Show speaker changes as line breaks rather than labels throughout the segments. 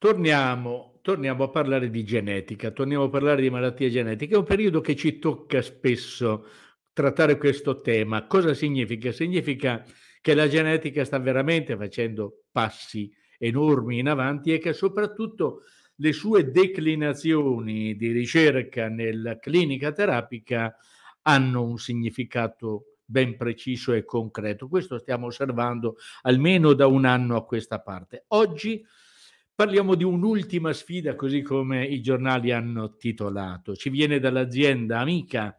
Torniamo, torniamo, a parlare di genetica, torniamo a parlare di malattie genetiche. È un periodo che ci tocca spesso trattare questo tema. Cosa significa? Significa che la genetica sta veramente facendo passi enormi in avanti e che soprattutto le sue declinazioni di ricerca nella clinica terapica hanno un significato ben preciso e concreto. Questo stiamo osservando almeno da un anno a questa parte. Oggi parliamo di un'ultima sfida, così come i giornali hanno titolato. Ci viene dall'azienda amica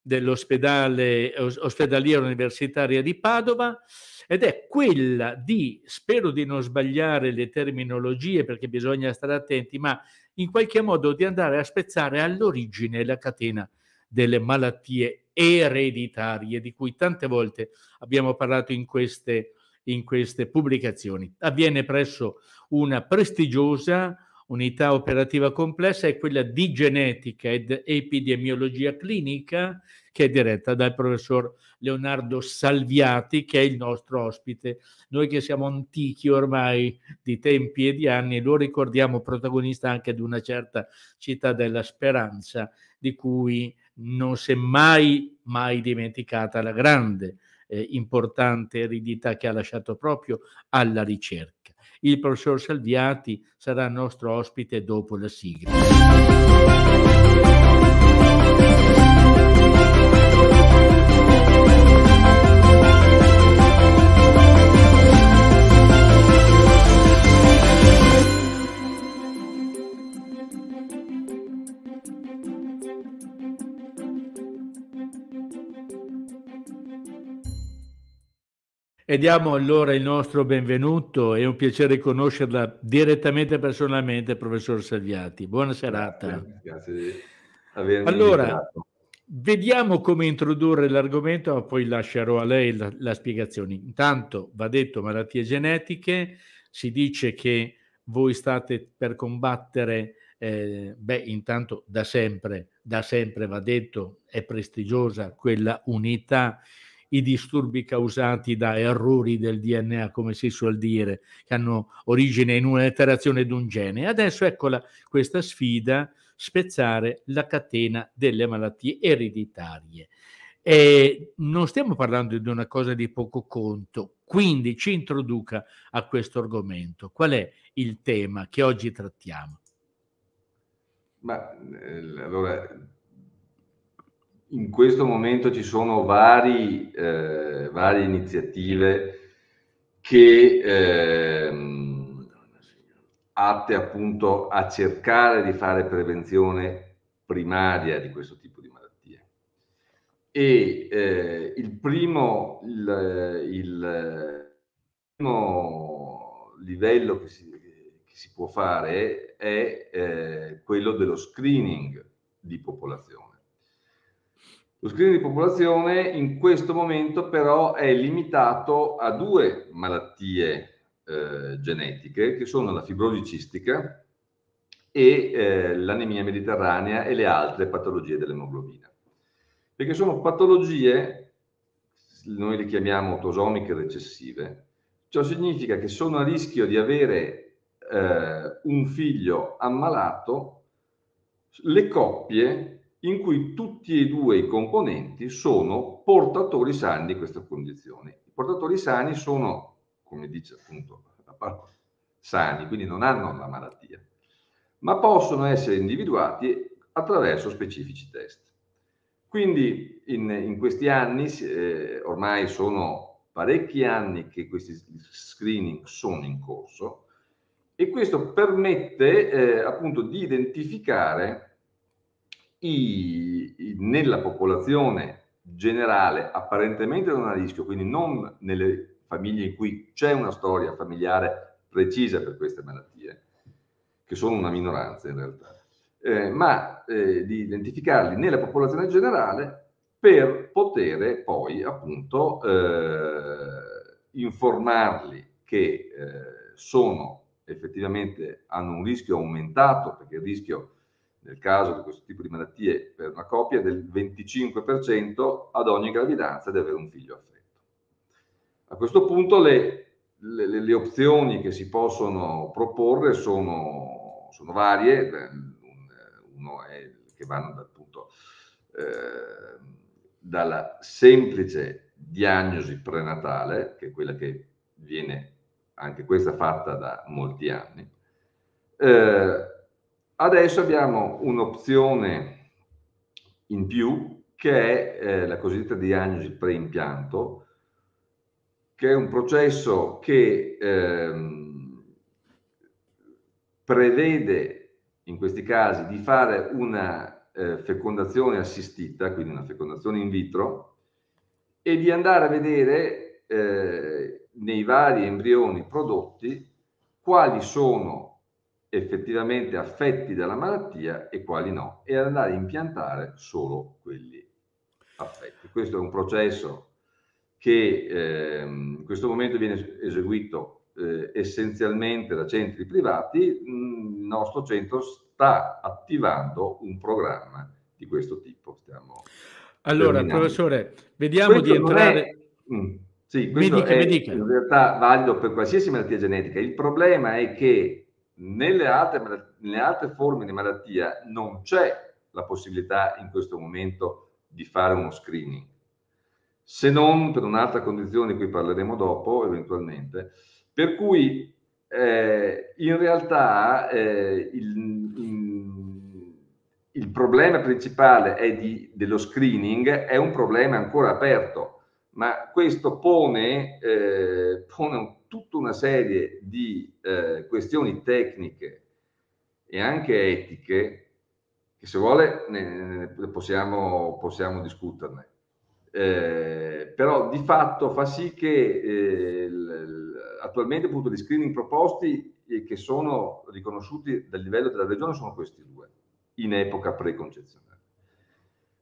dell'ospedale ospedaliera universitaria di Padova ed è quella di, spero di non sbagliare le terminologie perché bisogna stare attenti, ma in qualche modo di andare a spezzare all'origine la catena delle malattie ereditarie di cui tante volte abbiamo parlato in queste, in queste pubblicazioni. Avviene presso una prestigiosa unità operativa complessa è quella di genetica ed epidemiologia clinica che è diretta dal professor Leonardo Salviati che è il nostro ospite. Noi che siamo antichi ormai di tempi e di anni lo ricordiamo protagonista anche di una certa città della speranza di cui non si è mai, mai dimenticata la grande eh, importante eredità che ha lasciato proprio alla ricerca. Il professor Salviati sarà nostro ospite dopo la sigla. E diamo allora il nostro benvenuto, è un piacere conoscerla direttamente personalmente, professor Salviati. Buona serata. Grazie, grazie di avermi Allora, invitato. vediamo come introdurre l'argomento, ma poi lascerò a lei la, la spiegazione. Intanto va detto malattie genetiche, si dice che voi state per combattere, eh, beh, intanto da sempre, da sempre va detto, è prestigiosa quella unità i disturbi causati da errori del DNA, come si suol dire, che hanno origine in un'alterazione di un gene. Adesso eccola questa sfida, spezzare la catena delle malattie ereditarie. E non stiamo parlando di una cosa di poco conto, quindi ci introduca a questo argomento. Qual è il tema che oggi trattiamo?
Ma eh, allora in questo momento ci sono vari, eh, varie iniziative che ehm, atte appunto a cercare di fare prevenzione primaria di questo tipo di malattie. E eh, il, primo, il, il, primo livello che si, che si può fare è eh, quello dello screening di popolazione lo screening di popolazione in questo momento però è limitato a due malattie eh, genetiche che sono la fibrosi cistica e eh, l'anemia mediterranea e le altre patologie dell'emoglobina. Perché sono patologie, noi le chiamiamo autosomiche recessive, ciò significa che sono a rischio di avere eh, un figlio ammalato le coppie in cui tutti e due i componenti sono portatori sani di questa condizione. I portatori sani sono, come dice appunto la parola, sani, quindi non hanno la malattia, ma possono essere individuati attraverso specifici test. Quindi in, in questi anni, eh, ormai sono parecchi anni che questi screening sono in corso e questo permette eh, appunto di identificare i, nella popolazione generale apparentemente non a rischio, quindi non nelle famiglie in cui c'è una storia familiare precisa per queste malattie, che sono una minoranza in realtà, eh, ma eh, di identificarli nella popolazione generale per poter poi appunto eh, informarli che eh, sono effettivamente hanno un rischio aumentato perché il rischio nel caso di questo tipo di malattie per una coppia del 25% ad ogni gravidanza di avere un figlio affetto. A questo punto le, le, le, opzioni che si possono proporre sono, sono varie, uno è che vanno dal punto, eh, dalla semplice diagnosi prenatale, che è quella che viene anche questa fatta da molti anni. Eh, adesso abbiamo un'opzione in più che è eh, la cosiddetta diagnosi preimpianto, che è un processo che ehm, prevede in questi casi di fare una eh, fecondazione assistita, quindi una fecondazione in vitro, e di andare a vedere eh, nei vari embrioni prodotti quali sono effettivamente affetti dalla malattia e quali no, e andare a impiantare solo quelli affetti. Questo è un processo che eh, in questo momento viene eseguito eh, essenzialmente da centri privati, il nostro centro sta attivando un programma di questo tipo. Stiamo
allora, terminando. professore, vediamo questo di entrare...
È... Mm, sì, questo dica, è in realtà valido per qualsiasi malattia genetica. Il problema è che nelle altre, nelle altre forme di malattia non c'è la possibilità in questo momento di fare uno screening, se non per un'altra condizione di cui parleremo dopo eventualmente, per cui eh, in realtà eh, il, in, il, problema principale di, dello screening è un problema ancora aperto, ma questo pone, eh, pone tutta una serie di eh, questioni tecniche e anche etiche che se vuole ne, ne possiamo, possiamo discuterne. Eh, però di fatto fa sì che eh, l, attualmente appunto gli screening proposti e che sono riconosciuti dal livello della regione sono questi due in epoca preconcezionale.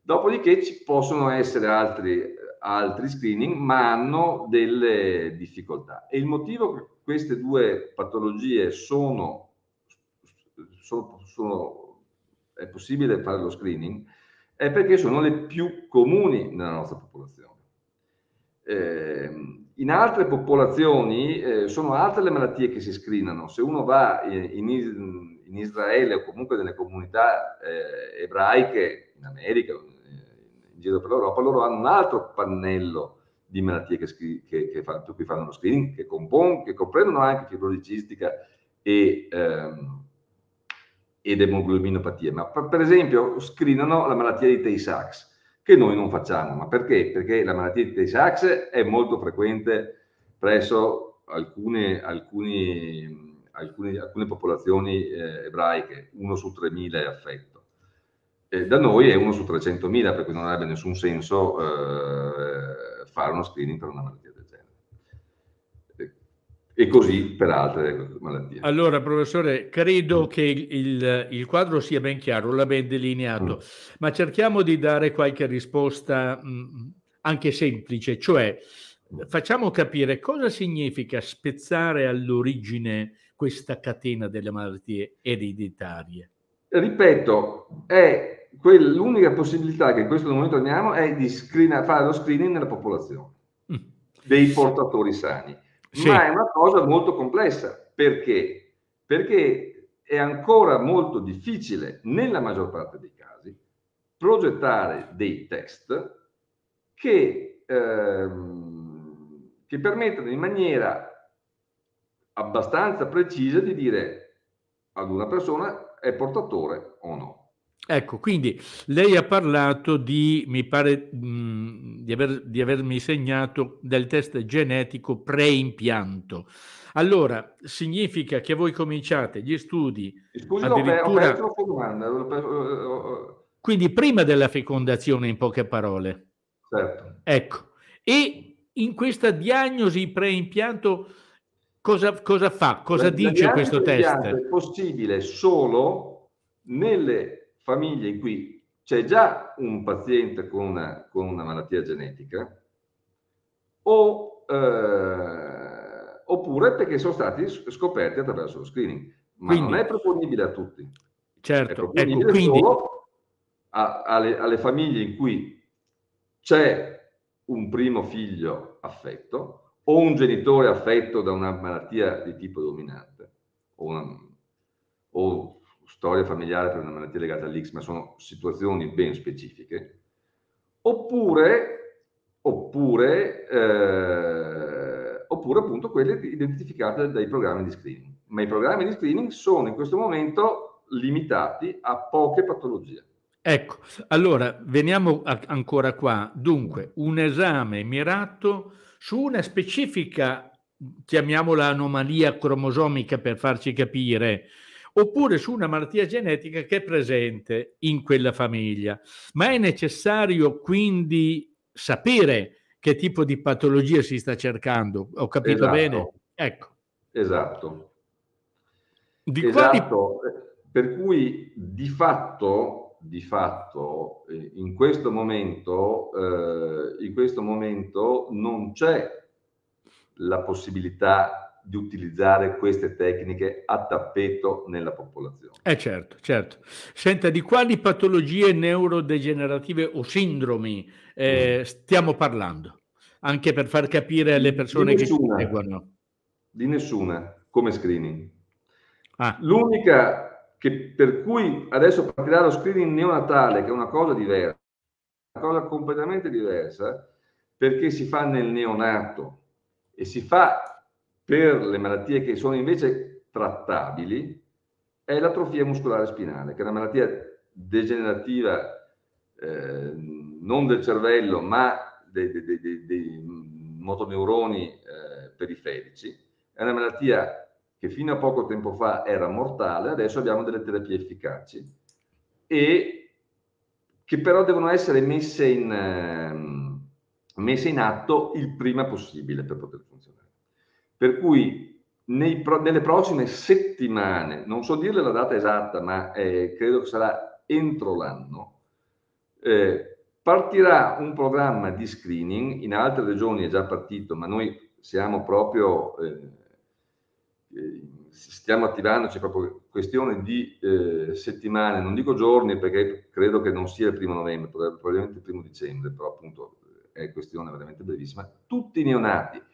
Dopodiché ci possono essere altri altri screening, ma hanno delle difficoltà. E il motivo queste due patologie sono, sono, sono è possibile fare lo screening è perché sono le più comuni nella nostra popolazione. Eh, in altre popolazioni eh, sono altre le malattie che si screenano. Se uno va in, in Israele o comunque nelle comunità eh, ebraiche, in America, in giro per l'Europa, loro hanno un altro pannello di malattie che, che, che fa, per cui fanno lo screening, che, compon, che comprendono anche fibrolicistica e, ehm, ed emoglobinopatia, ma per, per, esempio screenano la malattia di Tay-Sachs, che noi non facciamo. Ma perché? Perché la malattia di Tay-Sachs è molto frequente presso alcune, alcuni, alcuni, alcune popolazioni eh, ebraiche, uno su 3.000 è affetto da noi è uno su 300.000, per cui non avrebbe nessun senso eh, fare uno screening per una malattia del genere. E così per altre malattie.
Allora, professore, credo che il, il quadro sia ben chiaro, l'ha ben delineato, mm. ma cerchiamo di dare qualche risposta mh, mm, anche semplice, cioè facciamo capire cosa significa spezzare all'origine questa catena delle malattie ereditarie.
Ripeto, è l'unica possibilità che in questo momento abbiamo è di screen, fare lo screening nella popolazione mm. dei portatori sani. Sì. Ma è una cosa molto complessa. Perché? Perché è ancora molto difficile, nella maggior parte dei casi, progettare dei test che, ehm, che permettano in maniera abbastanza precisa di dire ad una persona è portatore o no.
Ecco, quindi lei ha parlato di, mi pare mh, di, aver, di, avermi segnato del test genetico preimpianto. Allora, significa che voi cominciate gli studi
Scusi, addirittura... ho perso domanda.
Quindi prima della fecondazione, in poche parole.
Certo.
Ecco. E in questa diagnosi preimpianto cosa, cosa fa? Cosa la, dice questo test?
È possibile solo nelle famiglie in cui c'è già un paziente con una, con una malattia genetica o, eh, oppure perché sono stati scoperti attraverso lo screening. Ma quindi, non è proponibile a tutti.
Certo,
è proponibile ecco, quindi... solo a, alle, alle famiglie in cui c'è un primo figlio affetto o un genitore affetto da una malattia di tipo dominante, o, una, o storia familiare per una malattia legata all'X, ma sono situazioni ben specifiche, oppure, oppure, eh, oppure appunto quelle identificate dai programmi di screening. Ma i programmi di screening sono in questo momento limitati a poche patologie.
Ecco, allora veniamo a, ancora qua. Dunque, un esame mirato su una specifica, chiamiamola anomalia cromosomica per farci capire, oppure su una malattia genetica che è presente in quella famiglia. Ma è necessario quindi sapere che tipo di patologia si sta cercando. Ho capito esatto. bene? Ecco.
Esatto. Di esatto. Quali... Per cui di fatto di fatto eh, in questo momento, eh, in questo momento non c'è la possibilità di utilizzare queste tecniche a tappeto nella popolazione.
Eh certo, certo. Senta, di quali patologie neurodegenerative o sindromi eh, mm. stiamo parlando? Anche per far capire alle persone che ci seguono.
Di nessuna, come screening. Ah. L'unica che per cui adesso partirà lo screening neonatale, che è una cosa diversa, una cosa completamente diversa, perché si fa nel neonato e si fa per le malattie che sono invece trattabili, è l'atrofia muscolare spinale, che è una malattia degenerativa eh, non del cervello, ma dei, dei, dei, dei motoneuroni eh, periferici. È una malattia che fino a poco tempo fa era mortale, adesso abbiamo delle terapie efficaci e che però devono essere messe in, eh, messe in atto il prima possibile per poter funzionare. Per cui nei, nelle prossime settimane, non so dirle la data esatta, ma eh, credo che sarà entro l'anno, eh, partirà un programma di screening, in altre regioni è già partito, ma noi siamo proprio eh, stiamo attivandoci proprio questione di eh, settimane, non dico giorni perché credo che non sia il primo novembre, probabilmente il primo dicembre, però appunto è questione veramente brevissima, tutti i neonati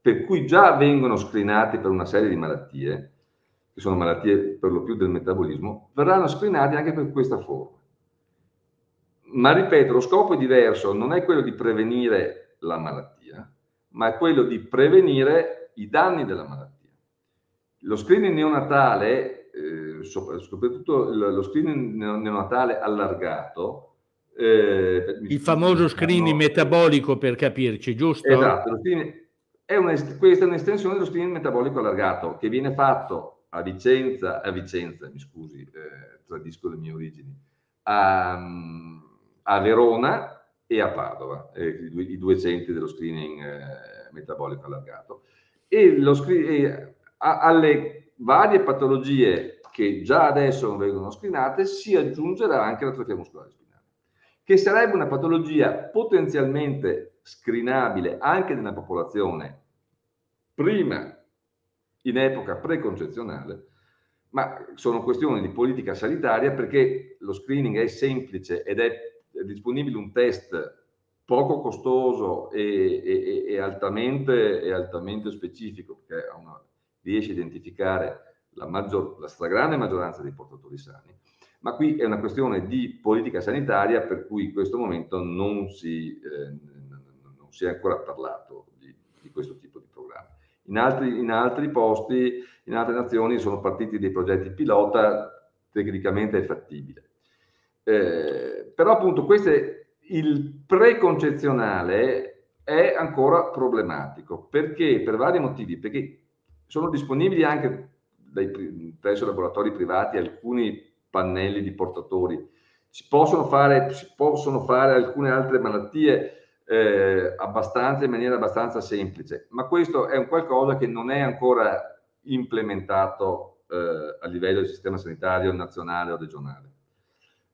per cui già vengono screenati per una serie di malattie, che sono malattie per lo più del metabolismo, verranno screenati anche per questa forma. Ma ripeto, lo scopo è diverso, non è quello di prevenire la malattia, ma è quello di prevenire i danni della malattia. Lo screening neonatale, eh, soprattutto lo screening neonatale allargato,
eh, il famoso screening no, metabolico per capirci, giusto?
Esatto, è una, questa è un'estensione dello screening metabolico allargato che viene fatto a Vicenza, a Vicenza, mi scusi, eh, tradisco le mie origini, a, a Verona e a Padova, eh, i, due, i, due, centri dello screening eh, metabolico allargato. E lo screening a, alle varie patologie che già adesso non vengono screenate si aggiungerà anche l'atrofia muscolare spinale, che sarebbe una patologia potenzialmente screenabile anche nella popolazione prima in epoca preconcezionale, ma sono questioni di politica sanitaria perché lo screening è semplice ed è, disponibile un test poco costoso e, e, e, altamente, e altamente specifico, perché una riesce a identificare la, maggior, la stragrande maggioranza dei portatori sani. Ma qui è una questione di politica sanitaria per cui in questo momento non si, eh, non si è ancora parlato di, di, questo tipo di programma. In altri, in altri posti, in altre nazioni sono partiti dei progetti pilota, tecnicamente è fattibile. Eh, però appunto queste, il preconcezionale è ancora problematico perché per vari motivi, perché sono disponibili anche dai, presso laboratori privati alcuni pannelli di portatori. Si possono fare, si possono fare alcune altre malattie eh, abbastanza, in maniera abbastanza semplice, ma questo è un qualcosa che non è ancora implementato eh, a livello del sistema sanitario nazionale o regionale.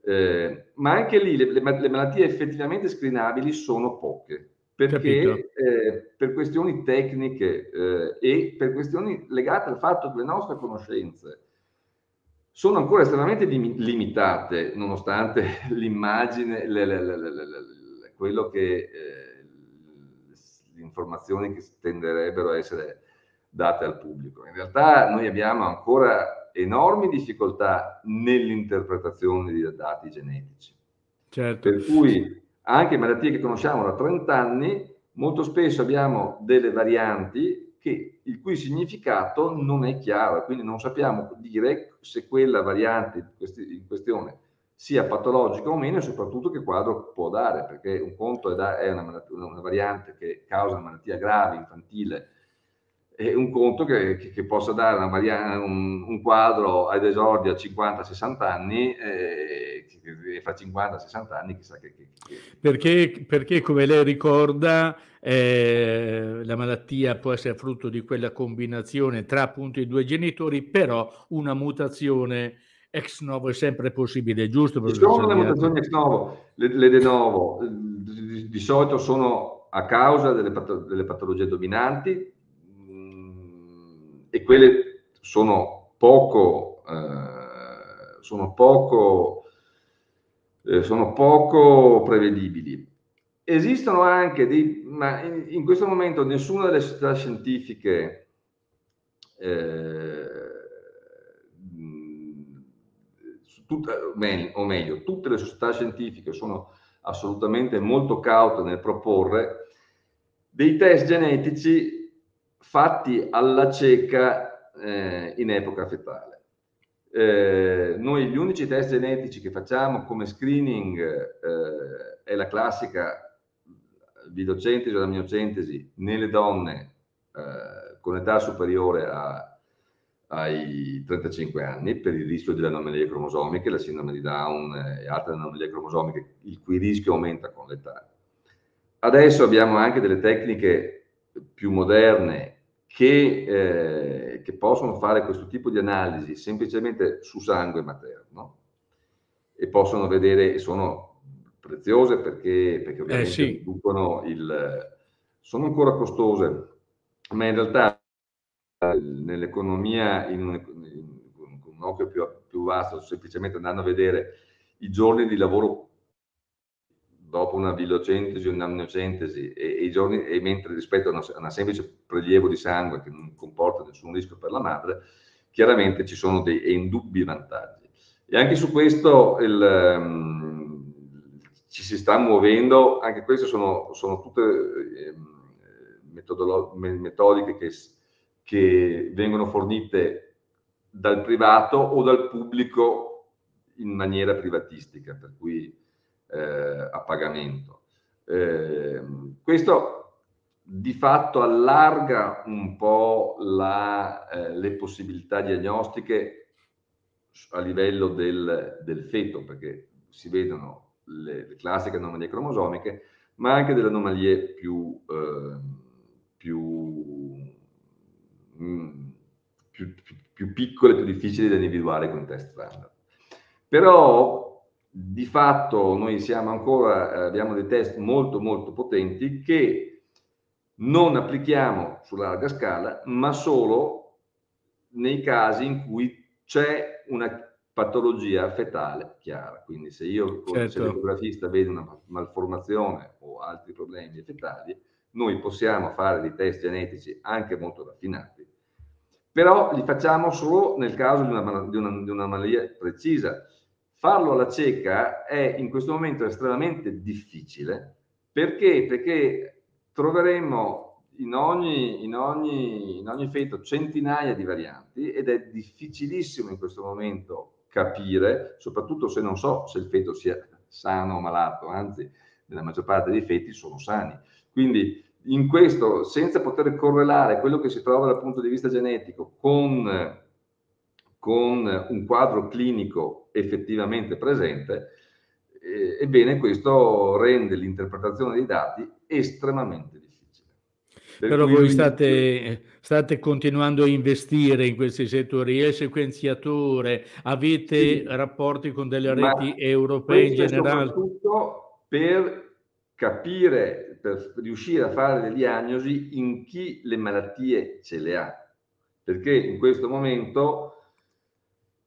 Eh, ma anche lì le, le, le malattie effettivamente screenabili sono poche perché eh, per questioni tecniche eh, e per questioni legate al fatto che le nostre conoscenze sono ancora estremamente limitate, nonostante l'immagine, le, quello che eh, informazioni che tenderebbero a essere date al pubblico. In realtà noi abbiamo ancora enormi difficoltà nell'interpretazione dei dati genetici. Certo. Per cui anche malattie che conosciamo da 30 anni, molto spesso abbiamo delle varianti che, il cui significato non è chiaro, quindi non sappiamo dire se quella variante in questione sia patologica o meno e soprattutto che quadro può dare, perché un conto è, da, è una, una, variante che causa una malattia grave, infantile, e un conto che, che, che possa dare variante, un, un, quadro ad esordio a 50-60 anni eh, e fra 50-60 anni chissà che... che
perché, perché, come lei ricorda eh, la malattia può essere frutto di quella combinazione tra appunto i due genitori, però una mutazione ex novo è sempre possibile, giusto?
Ci sono le mutazioni ex novo, le, le de novo di, di, solito sono a causa delle, pato, delle patologie dominanti mh, mm, e quelle sono poco, eh, sono poco, eh, sono poco prevedibili. Esistono anche dei, ma in, in questo momento nessuna delle società scientifiche eh, tutta, o meglio, tutte le società scientifiche sono assolutamente molto caute nel proporre dei test genetici fatti alla cieca eh, in epoca fetale. Eh, noi gli unici test genetici che facciamo come screening eh, è la classica videocentesi o la miocentesi nelle donne eh, con età superiore a ai 35 anni per il rischio delle anomalie cromosomiche, la sindrome di Down e altre anomalie cromosomiche, il cui rischio aumenta con l'età. Adesso abbiamo anche delle tecniche più moderne che, eh, che, possono fare questo tipo di analisi semplicemente su sangue materno e possono vedere, sono preziose perché, perché ovviamente eh sì. il... sono ancora costose, ma in realtà nell'economia in un, con un occhio più, più, vasto, semplicemente andando a vedere i giorni di lavoro dopo una bilocentesi o un'amniocentesi e, e, i giorni, e mentre rispetto a una, a una, semplice prelievo di sangue che non comporta nessun rischio per la madre, chiaramente ci sono dei indubbi vantaggi. E anche su questo il, um, ci si sta muovendo, anche queste sono, sono tutte eh, metodiche che che vengono fornite dal privato o dal pubblico in maniera privatistica, per cui eh, a pagamento. Eh, questo di fatto allarga un po' la, eh, le possibilità diagnostiche a livello del, del, feto, perché si vedono le, le, classiche anomalie cromosomiche, ma anche delle anomalie più, eh, più Mm, più, più, più, piccole, più difficili da individuare con i test standard. Però di fatto noi siamo ancora, eh, abbiamo dei test molto molto potenti che non applichiamo su larga scala, ma solo nei casi in cui c'è una patologia fetale chiara. Quindi se io come certo. ecografista vedo una malformazione o altri problemi fetali, noi possiamo fare dei test genetici anche molto raffinati, però li facciamo solo nel caso di una, di una, di una malattia precisa. Farlo alla cieca è in questo momento estremamente difficile perché, perché troveremo in ogni, in, ogni, in ogni feto centinaia di varianti ed è difficilissimo in questo momento capire, soprattutto se non so se il feto sia sano o malato, anzi nella maggior parte dei feti sono sani. Quindi in questo, senza poter correlare quello che si trova dal punto di vista genetico con, con un quadro clinico effettivamente presente, eh, ebbene questo rende l'interpretazione dei dati estremamente difficile.
Per Però voi state, state, continuando a investire in questi settori, il sequenziatore, avete sì, rapporti con delle reti europee in generale?
Soprattutto per capire, per riuscire a fare le diagnosi in chi le malattie ce le ha. Perché in questo momento,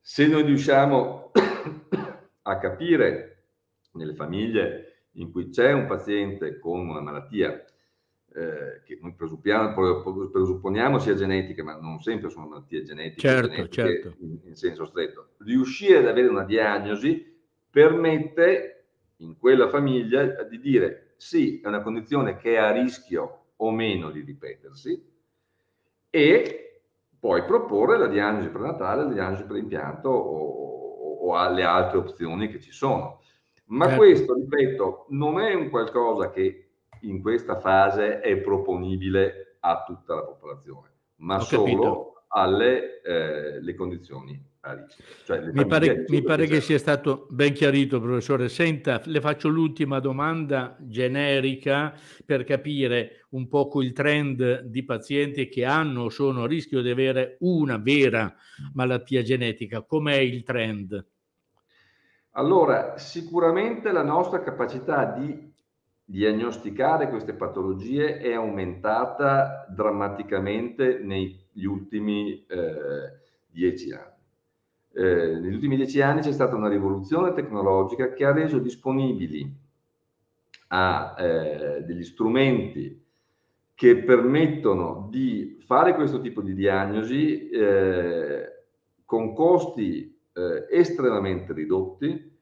se noi riusciamo a capire nelle famiglie in cui c'è un paziente con una malattia eh, che noi presupponiamo sia genetica, ma non sempre sono malattie genetiche,
certo,
genetiche
certo.
In, in, senso stretto. Riuscire ad avere una diagnosi permette in quella famiglia di dire sì, è una condizione che è a rischio o meno di ripetersi e poi proporre la diagnosi prenatale, la diagnosi per impianto o, o alle altre opzioni che ci sono. Ma certo. questo, ripeto, non è un qualcosa che in questa fase è proponibile a tutta la popolazione, ma Ho solo capito. alle eh, condizioni.
Cioè mi pare, mi pare che sia stato ben chiarito, professore. Senta, le faccio l'ultima domanda generica per capire un poco il trend di pazienti che hanno o sono a rischio di avere una vera malattia genetica. Com'è il trend?
Allora, sicuramente la nostra capacità di diagnosticare queste patologie è aumentata drammaticamente negli ultimi eh, dieci anni. Eh, negli ultimi dieci anni c'è stata una rivoluzione tecnologica che ha reso disponibili a eh, degli strumenti che permettono di fare questo tipo di diagnosi eh, con costi eh, estremamente ridotti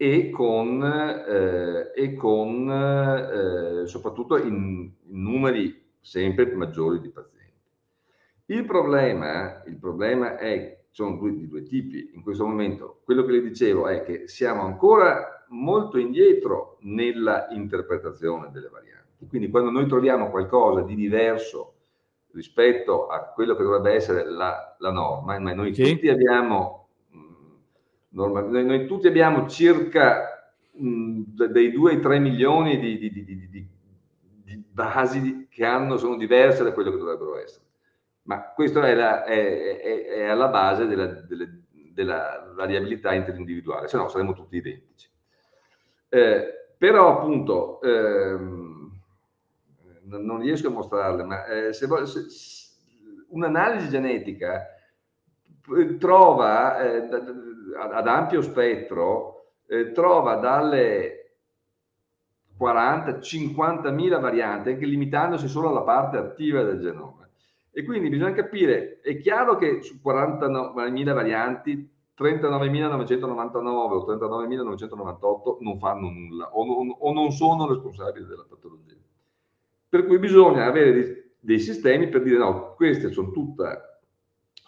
e con, eh, e con eh, soprattutto in, in, numeri sempre maggiori di pazienti. Il problema, il problema è, sono due, di due tipi in questo momento. Quello che le dicevo è che siamo ancora molto indietro nella interpretazione delle varianti. Quindi quando noi troviamo qualcosa di diverso rispetto a quello che dovrebbe essere la, la norma, ma noi sì. tutti abbiamo noi, noi, tutti abbiamo circa mh, dei 2 ai 3 milioni di, di, di, di, basi che hanno, sono diverse da quello che dovrebbero essere. Ma questo è, la, è, è, è alla base della, delle, della, variabilità interindividuale, se no saremmo tutti identici. Eh, però appunto ehm, non riesco a mostrarle, ma eh, se, se, un'analisi genetica trova eh, ad ampio spettro, eh, trova dalle 40-50 mila varianti, anche limitandosi solo alla parte attiva del genoma. E quindi bisogna capire, è chiaro che su 40.000 varianti 39.999 o 39.998 non fanno nulla o non, o non, sono responsabili della patologia. Per cui bisogna avere dei, dei sistemi per dire no, queste sono tutte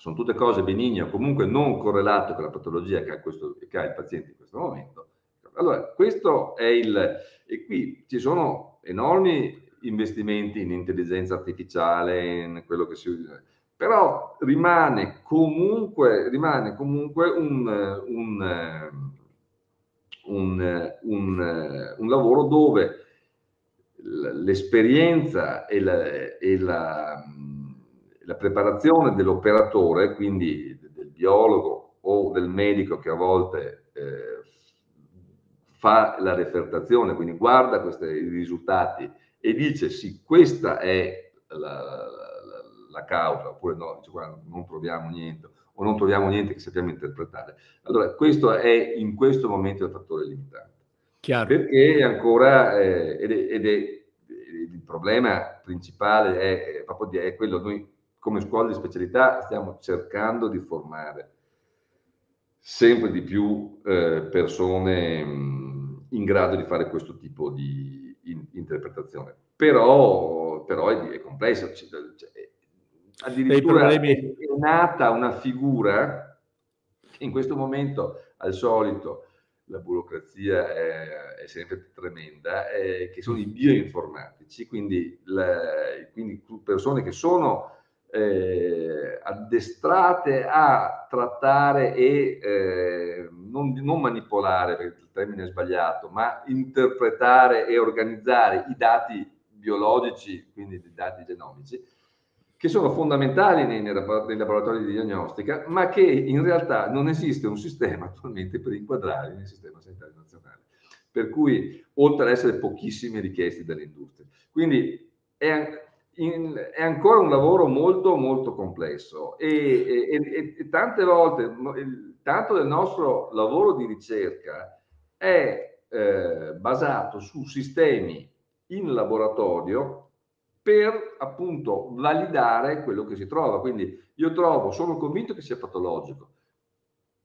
sono tutte cose benigne o comunque non correlate con la patologia che ha, questo, che ha il paziente in questo momento. Allora, questo è il... e qui ci sono enormi investimenti in intelligenza artificiale, in quello che si usa, però rimane comunque, rimane comunque un, un, un, un, lavoro dove l'esperienza e la, e la la preparazione dell'operatore, quindi del biologo o del medico che a volte eh, fa la refertazione, quindi guarda questi risultati e dice sì, questa è la, la, la causa, oppure no, dice guarda, non troviamo niente, o non troviamo niente che sappiamo interpretare. Allora, questo è in questo momento il fattore limitante. Chiaro. Perché ancora, eh, ed, è, ed, è, il problema principale è, è proprio è quello, noi come scuola di specialità stiamo cercando di formare sempre di più eh, persone mh, in grado di fare questo tipo di in, interpretazione. Però, però è, è complesso. Cioè, addirittura è nata una figura che in questo momento, al solito, la burocrazia è, è sempre tremenda, eh, che sono i bioinformatici, quindi, la, quindi persone che sono eh, addestrate a trattare e eh, non, non, manipolare, perché il termine è sbagliato, ma interpretare e organizzare i dati biologici, quindi i dati genomici, che sono fondamentali nei, nei, laboratori di diagnostica, ma che in realtà non esiste un sistema attualmente per inquadrare nel sistema sanitario nazionale. Per cui, oltre ad essere pochissime richieste dalle industrie. Quindi è, in, è ancora un lavoro molto molto complesso e, e, e, tante volte il, tanto del nostro lavoro di ricerca è eh, basato su sistemi in laboratorio per appunto validare quello che si trova. Quindi io trovo, sono convinto che sia patologico,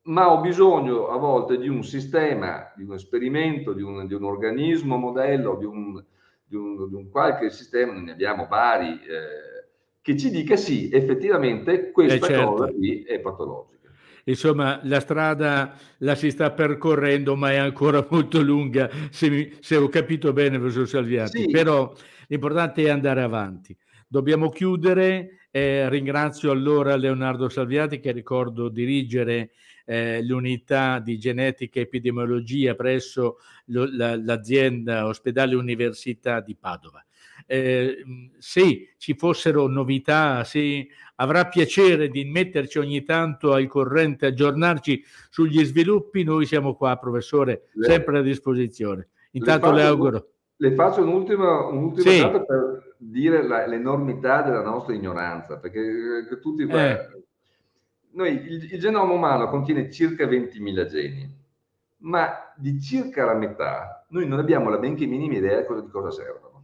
ma ho bisogno a volte di un sistema, di un esperimento, di un, di un organismo modello, di un, di, un, di un, qualche sistema, ne abbiamo vari, eh, che ci dica sì, effettivamente questa eh certo. cosa qui è patologica.
Insomma, la strada la si sta percorrendo, ma è ancora molto lunga, se, mi, se ho capito bene, professor Salviati. Sì. Però l'importante è andare avanti. Dobbiamo chiudere. Eh, ringrazio allora Leonardo Salviati, che ricordo dirigere eh, l'unità di genetica e epidemiologia presso l'azienda ospedale università di Padova. Eh, se ci fossero novità, se avrà piacere di metterci ogni tanto al corrente, aggiornarci sugli sviluppi, noi siamo qua, professore, sempre a disposizione. Intanto le, faccio, le auguro.
Le faccio un'ultima, un'ultima sì. per dire la, l'enormità della nostra ignoranza, perché eh, tutti... Eh. Noi, il, il genoma umano contiene circa 20.000 geni, ma di circa la metà noi non abbiamo la benché minima idea di cosa servono.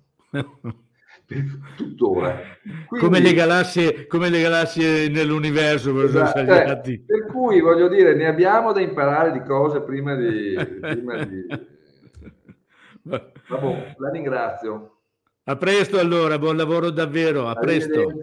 Tuttora.
Quindi, come, le galassie, come le galassie nell'universo. Esatto,
eh, per cui voglio dire, ne abbiamo da imparare di cose prima di... prima di... Vabbè, la ringrazio.
A presto allora, buon lavoro davvero, a presto.